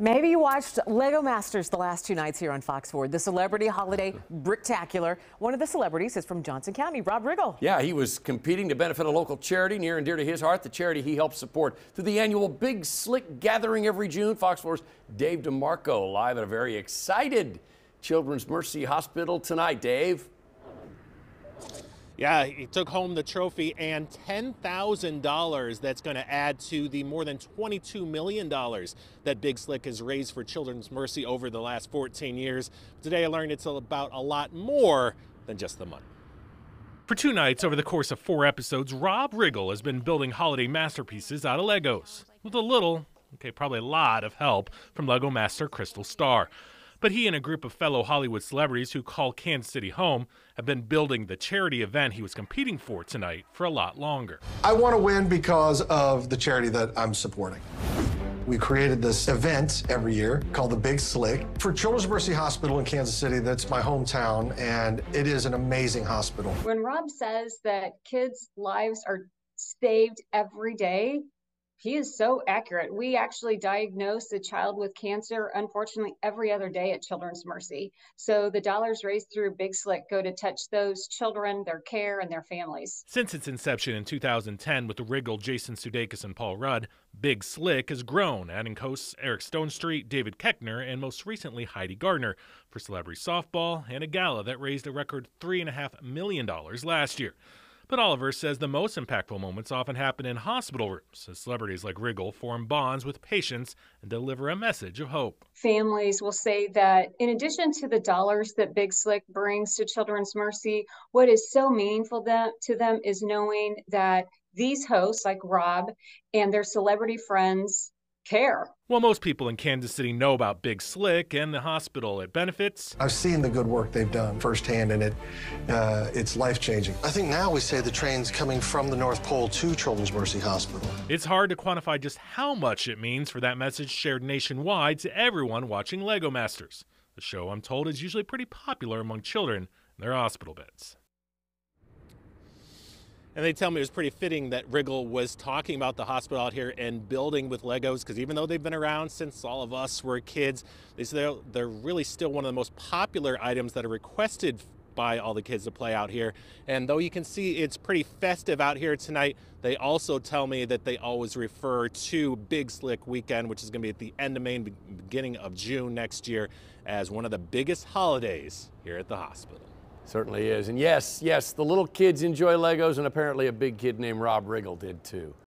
Maybe you watched Lego Masters the last two nights here on Fox 4, the celebrity holiday bricktacular. One of the celebrities is from Johnson County, Rob Riggle. Yeah, he was competing to benefit a local charity near and dear to his heart, the charity he helps support through the annual Big Slick gathering every June. Fox 4's Dave DeMarco live at a very excited Children's Mercy Hospital tonight. Dave. Yeah, he took home the trophy and $10,000 that's going to add to the more than $22 million that Big Slick has raised for Children's Mercy over the last 14 years. Today I learned it's about a lot more than just the money. For two nights over the course of four episodes, Rob Riggle has been building holiday masterpieces out of Legos with a little, okay, probably a lot of help from Lego master Crystal Starr. But he and a group of fellow Hollywood celebrities who call Kansas City home have been building the charity event he was competing for tonight for a lot longer. I want to win because of the charity that I'm supporting. We created this event every year called the Big Slick for Children's Mercy Hospital in Kansas City. That's my hometown, and it is an amazing hospital. When Rob says that kids' lives are saved every day, he is so accurate. We actually diagnose a child with cancer, unfortunately, every other day at Children's Mercy. So the dollars raised through Big Slick go to touch those children, their care, and their families. Since its inception in 2010 with the Riggle, Jason Sudeikis, and Paul Rudd, Big Slick has grown, adding hosts Eric Stonestreet, David Koechner, and most recently Heidi Gardner for celebrity softball and a gala that raised a record $3.5 million last year. But Oliver says the most impactful moments often happen in hospital rooms as celebrities like Riggle form bonds with patients and deliver a message of hope. Families will say that in addition to the dollars that Big Slick brings to Children's Mercy, what is so meaningful to them is knowing that these hosts like Rob and their celebrity friends care. Well, most people in Kansas City know about Big Slick and the hospital it benefits. I've seen the good work they've done firsthand, and it uh, it's life changing. I think now we say the train's coming from the North Pole to Children's Mercy Hospital. It's hard to quantify just how much it means for that message shared nationwide to everyone watching Lego Masters. The show, I'm told, is usually pretty popular among children in their hospital beds. And they tell me it was pretty fitting that Riggle was talking about the hospital out here and building with Legos because even though they've been around since all of us were kids, they say they're really still one of the most popular items that are requested by all the kids to play out here. And though you can see it's pretty festive out here tonight, they also tell me that they always refer to Big Slick Weekend, which is going to be at the end of May, beginning of June next year, as one of the biggest holidays here at the hospital. Certainly is. And yes, yes, the little kids enjoy Legos, and apparently a big kid named Rob Riggle did too.